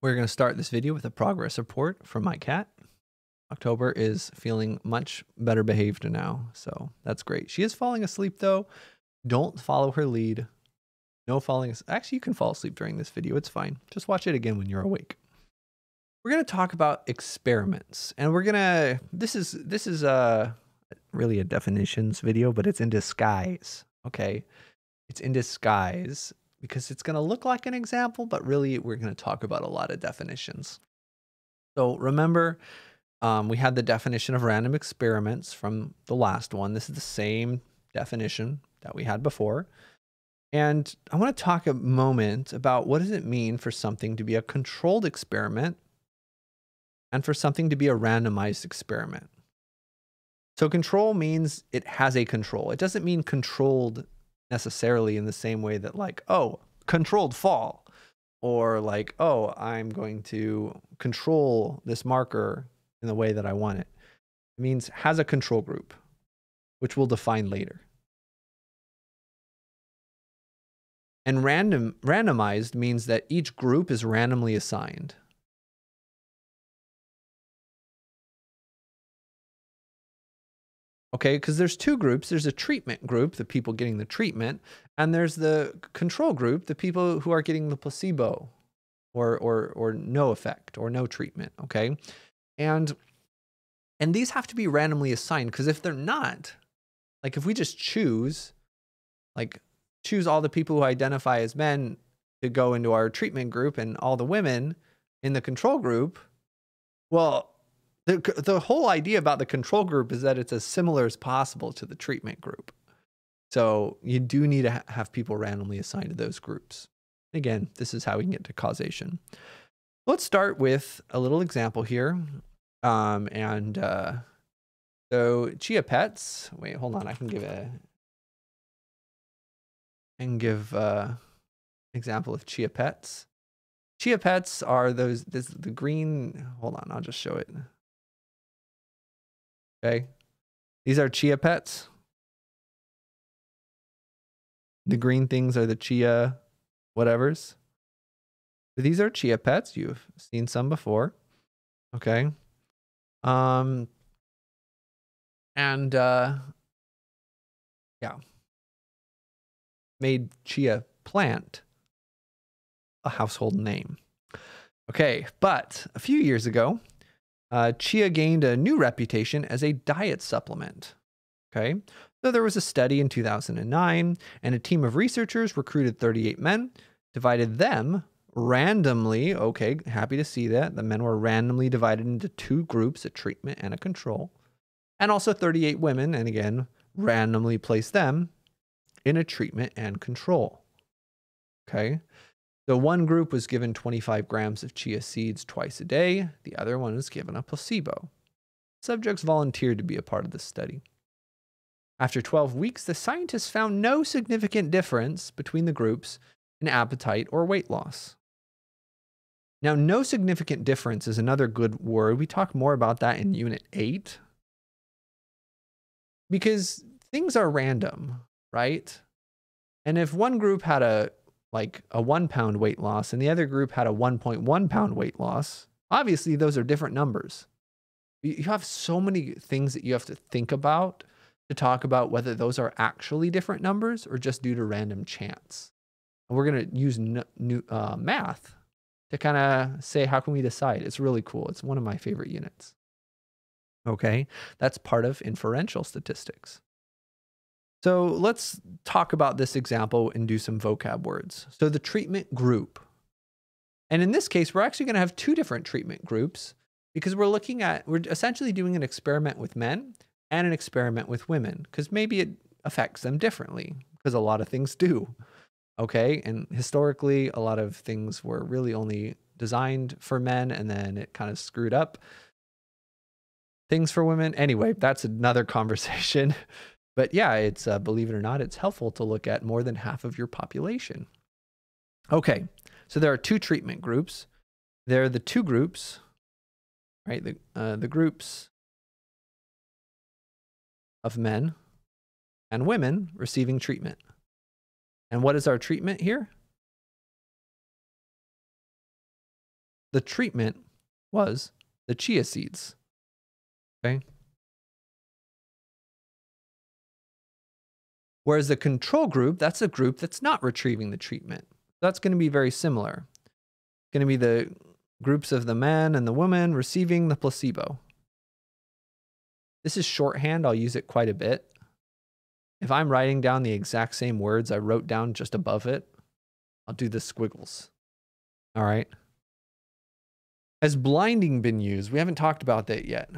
We're going to start this video with a progress report from my cat. October is feeling much better behaved now, so that's great. She is falling asleep though. Don't follow her lead. No falling. Asleep. Actually, you can fall asleep during this video. It's fine. Just watch it again when you're awake. We're going to talk about experiments, and we're going to. This is this is a really a definitions video, but it's in disguise. Okay, it's in disguise because it's going to look like an example, but really we're going to talk about a lot of definitions. So remember, um, we had the definition of random experiments from the last one. This is the same definition that we had before. And I want to talk a moment about what does it mean for something to be a controlled experiment and for something to be a randomized experiment. So control means it has a control. It doesn't mean controlled necessarily in the same way that like, oh, controlled fall or like, oh, I'm going to control this marker in the way that I want it. It means has a control group, which we'll define later. And random randomized means that each group is randomly assigned. Okay, because there's two groups. There's a treatment group, the people getting the treatment, and there's the control group, the people who are getting the placebo or or or no effect or no treatment, okay? And and these have to be randomly assigned because if they're not, like if we just choose like choose all the people who identify as men to go into our treatment group and all the women in the control group, well, the, the whole idea about the control group is that it's as similar as possible to the treatment group. So you do need to ha have people randomly assigned to those groups. Again, this is how we can get to causation. Let's start with a little example here. Um, and uh, so chia pets, wait, hold on. I can give a, and give uh, example of chia pets. Chia pets are those, this, the green, hold on, I'll just show it. Okay. These are chia pets. The green things are the chia whatevers. But these are chia pets. You've seen some before. Okay. Um and uh yeah. Made chia plant a household name. Okay, but a few years ago, uh, chia gained a new reputation as a diet supplement. Okay, so there was a study in 2009, and a team of researchers recruited 38 men, divided them randomly. Okay, happy to see that. The men were randomly divided into two groups a treatment and a control, and also 38 women, and again, randomly placed them in a treatment and control. Okay, the one group was given 25 grams of chia seeds twice a day, the other one was given a placebo. Subjects volunteered to be a part of the study. After 12 weeks, the scientists found no significant difference between the groups in appetite or weight loss. Now, no significant difference is another good word. We talk more about that in Unit 8 because things are random, right? And if one group had a like a one pound weight loss and the other group had a 1.1 pound weight loss, obviously those are different numbers. You have so many things that you have to think about to talk about whether those are actually different numbers or just due to random chance. And we're going to use new, uh, math to kind of say, how can we decide? It's really cool. It's one of my favorite units. Okay, that's part of inferential statistics. So let's talk about this example and do some vocab words. So the treatment group. And in this case, we're actually going to have two different treatment groups because we're looking at, we're essentially doing an experiment with men and an experiment with women because maybe it affects them differently because a lot of things do. Okay. And historically, a lot of things were really only designed for men and then it kind of screwed up things for women. Anyway, that's another conversation. But yeah, it's uh, believe it or not, it's helpful to look at more than half of your population. Okay, so there are two treatment groups. There are the two groups, right? The uh, the groups of men and women receiving treatment. And what is our treatment here? the treatment was the chia seeds. Okay. Whereas the control group, that's a group that's not retrieving the treatment. That's going to be very similar. It's Going to be the groups of the men and the women receiving the placebo. This is shorthand. I'll use it quite a bit. If I'm writing down the exact same words I wrote down just above it, I'll do the squiggles. All right. Has blinding been used? We haven't talked about that yet.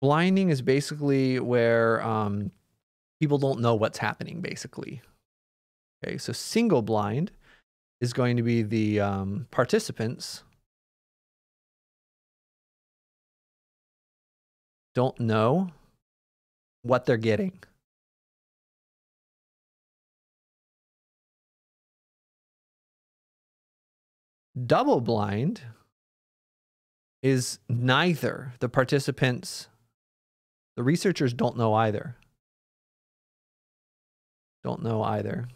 Blinding is basically where um, people don't know what's happening, basically. Okay, so single blind is going to be the um, participants don't know what they're getting. Double blind is neither. The participants, the researchers don't know either. Don't know either.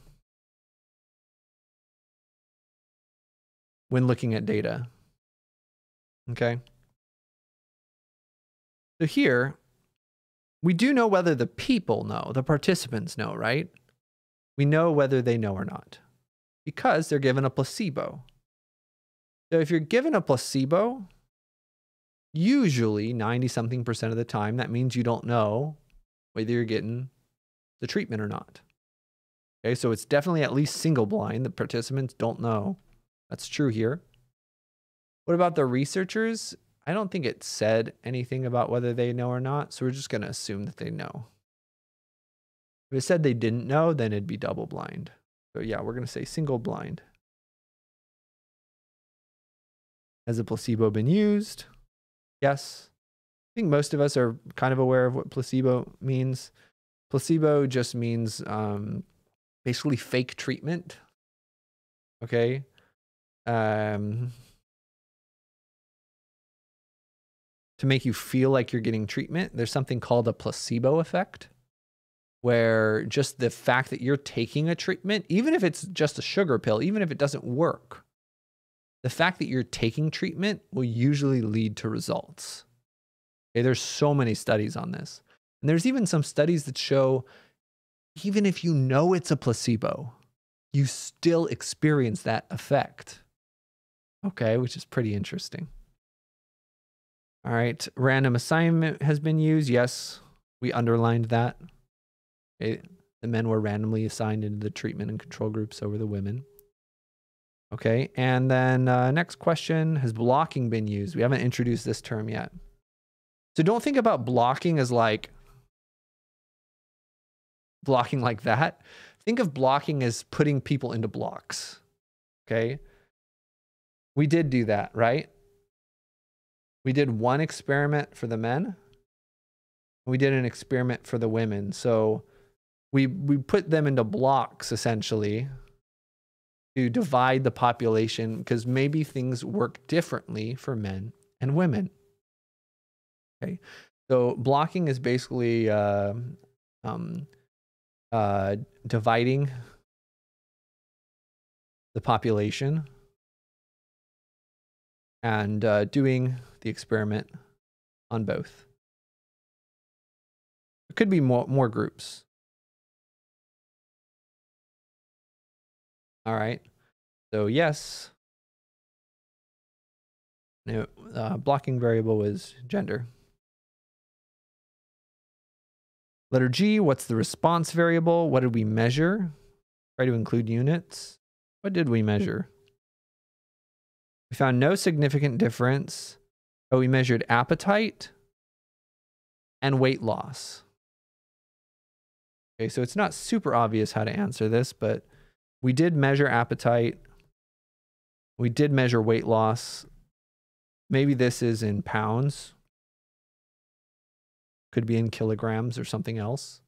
When looking at data. Okay. So here, we do know whether the people know, the participants know, right? We know whether they know or not because they're given a placebo. So if you're given a placebo, usually 90 something percent of the time, that means you don't know whether you're getting the treatment or not. Okay, so it's definitely at least single blind. The participants don't know. That's true here. What about the researchers? I don't think it said anything about whether they know or not, so we're just going to assume that they know. If it said they didn't know, then it'd be double blind. So yeah, we're going to say single blind. Has a placebo been used? Yes. I think most of us are kind of aware of what placebo means. Placebo just means um, basically fake treatment. Okay. Um, to make you feel like you're getting treatment, there's something called a placebo effect, where just the fact that you're taking a treatment, even if it's just a sugar pill, even if it doesn't work, the fact that you're taking treatment will usually lead to results. Okay, there's so many studies on this. And there's even some studies that show even if you know it's a placebo, you still experience that effect. Okay, which is pretty interesting. All right, random assignment has been used. Yes, we underlined that. The men were randomly assigned into the treatment and control groups over the women. Okay, and then uh, next question Has blocking been used? We haven't introduced this term yet. So don't think about blocking as like blocking like that. Think of blocking as putting people into blocks. Okay, we did do that, right? we did one experiment for the men. We did an experiment for the women. So we we put them into blocks essentially to divide the population because maybe things work differently for men and women. Okay. So blocking is basically uh, um, uh, dividing the population and uh, doing the experiment on both. It could be more, more groups. All right. So yes. No, uh, blocking variable was gender. Letter G, what's the response variable? What did we measure? Try to include units. What did we hmm. measure? We found no significant difference but we measured appetite and weight loss. Okay, so it's not super obvious how to answer this, but we did measure appetite. We did measure weight loss. Maybe this is in pounds. Could be in kilograms or something else.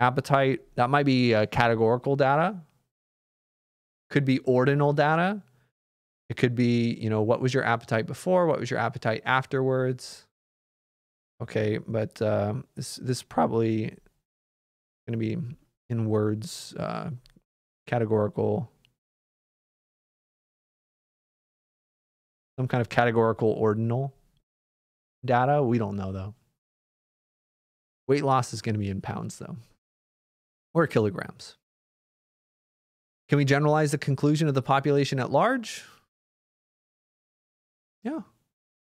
Appetite, that might be uh, categorical data. Could be ordinal data. It could be, you know, what was your appetite before? What was your appetite afterwards? Okay, but um, this this probably going to be in words, uh, categorical. some kind of categorical ordinal data. We don't know though. Weight loss is going to be in pounds though, or kilograms. Can we generalize the conclusion of the population at large? Yeah.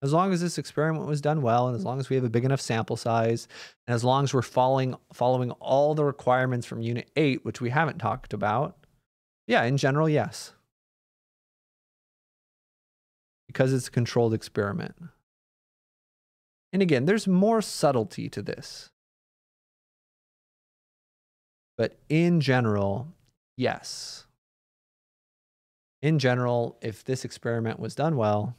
As long as this experiment was done well, and as long as we have a big enough sample size, and as long as we're following following all the requirements from Unit 8, which we haven't talked about, yeah, in general, yes. Because it's a controlled experiment. And again, there's more subtlety to this. But in general, yes. In general, if this experiment was done well,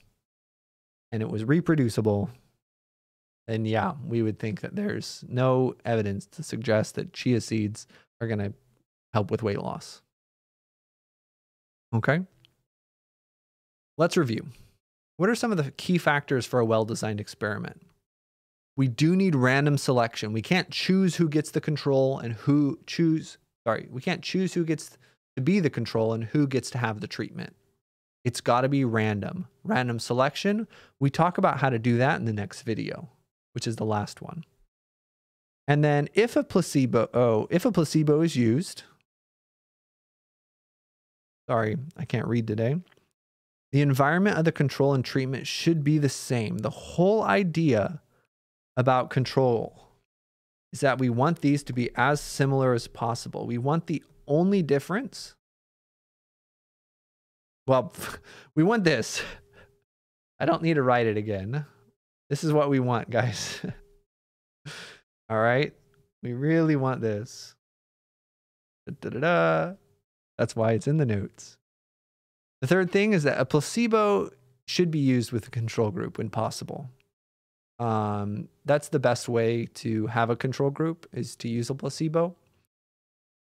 and it was reproducible, then yeah, we would think that there's no evidence to suggest that chia seeds are going to help with weight loss. Okay. Let's review. What are some of the key factors for a well designed experiment? We do need random selection. We can't choose who gets the control and who choose, sorry, we can't choose who gets to be the control and who gets to have the treatment. It's got to be random. Random selection. We talk about how to do that in the next video, which is the last one. And then if a placebo, oh, if a placebo is used, sorry, I can't read today. The environment of the control and treatment should be the same. The whole idea about control is that we want these to be as similar as possible. We want the only difference well, we want this. I don't need to write it again. This is what we want, guys. All right. We really want this. Da, da, da, That's why it's in the notes. The third thing is that a placebo should be used with a control group when possible. Um, that's the best way to have a control group is to use a placebo.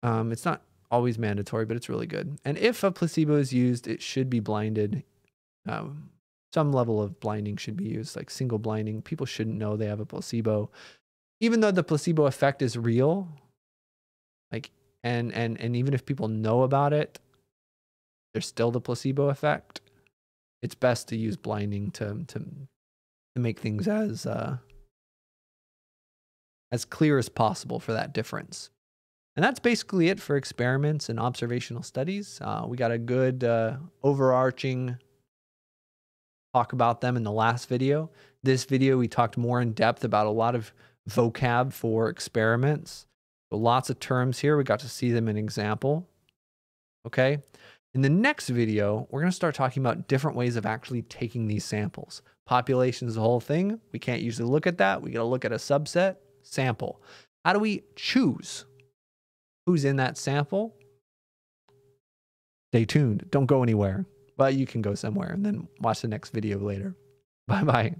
Um, it's not always mandatory, but it's really good. And if a placebo is used, it should be blinded. Um, some level of blinding should be used, like single blinding. People shouldn't know they have a placebo, even though the placebo effect is real. Like, and and and even if people know about it, there's still the placebo effect. It's best to use blinding to to to make things as uh, as clear as possible for that difference. And that's basically it for experiments and observational studies. Uh, we got a good uh, overarching talk about them in the last video. This video, we talked more in depth about a lot of vocab for experiments. So lots of terms here. We got to see them in example. Okay. In the next video, we're going to start talking about different ways of actually taking these samples. Population is the whole thing. We can't usually look at that. We got to look at a subset sample. How do we choose who's in that sample, stay tuned. Don't go anywhere, but you can go somewhere and then watch the next video later. Bye bye.